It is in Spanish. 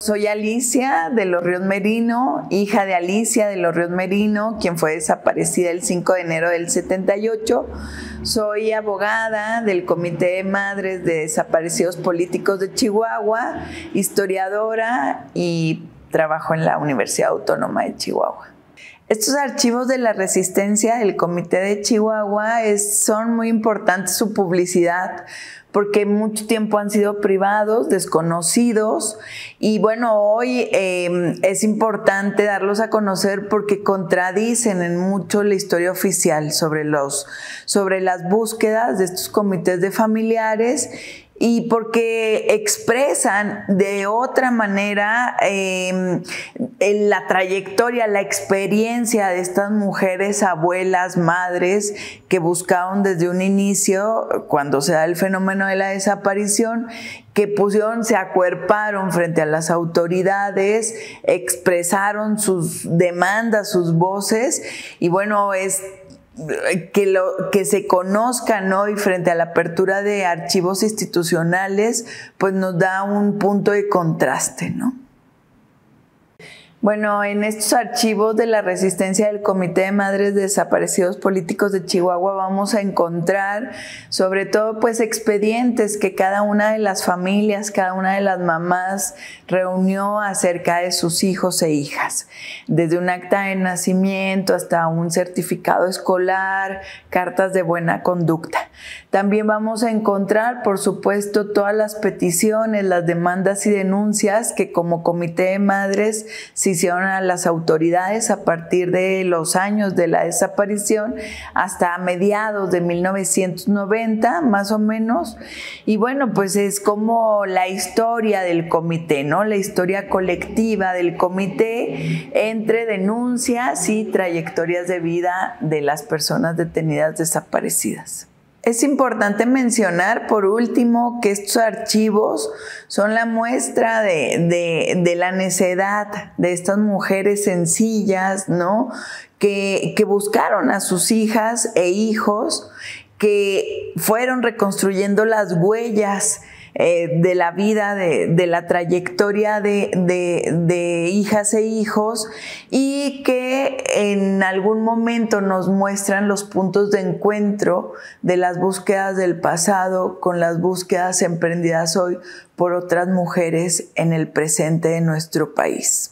Soy Alicia de los Ríos Merino, hija de Alicia de los Ríos Merino, quien fue desaparecida el 5 de enero del 78. Soy abogada del Comité de Madres de Desaparecidos Políticos de Chihuahua, historiadora y trabajo en la Universidad Autónoma de Chihuahua. Estos archivos de la resistencia del Comité de Chihuahua son muy importantes su publicidad porque mucho tiempo han sido privados, desconocidos y bueno, hoy em, es importante darlos a conocer porque contradicen en mucho la historia oficial sobre, los, sobre las búsquedas de estos comités de familiares y porque expresan de otra manera em, la trayectoria, la experiencia de estas mujeres, abuelas, madres, que buscaban desde un inicio, cuando se da el fenómeno de la desaparición, que pusieron, se acuerparon frente a las autoridades, expresaron sus demandas, sus voces, y bueno, es que, lo, que se conozcan hoy frente a la apertura de archivos institucionales, pues nos da un punto de contraste, ¿no? Bueno, en estos archivos de la resistencia del Comité de Madres Desaparecidos Políticos de Chihuahua vamos a encontrar sobre todo pues expedientes que cada una de las familias, cada una de las mamás reunió acerca de sus hijos e hijas, desde un acta de nacimiento hasta un certificado escolar, cartas de buena conducta. También vamos a encontrar, por supuesto, todas las peticiones, las demandas y denuncias que como Comité de Madres hicieron a las autoridades a partir de los años de la desaparición hasta mediados de 1990, más o menos. Y bueno, pues es como la historia del comité, ¿no? La historia colectiva del comité entre denuncias y trayectorias de vida de las personas detenidas desaparecidas. Es importante mencionar, por último, que estos archivos son la muestra de, la necedad de estas mujeres sencillas, ¿no? Que, que buscaron a sus hijas e hijos, que fueron reconstruyendo las huellas eh, de la vida, de, la trayectoria de, hijas e hijos y que en algún momento nos muestran los puntos de encuentro de las búsquedas del pasado con las búsquedas emprendidas hoy por otras mujeres en el presente de nuestro país.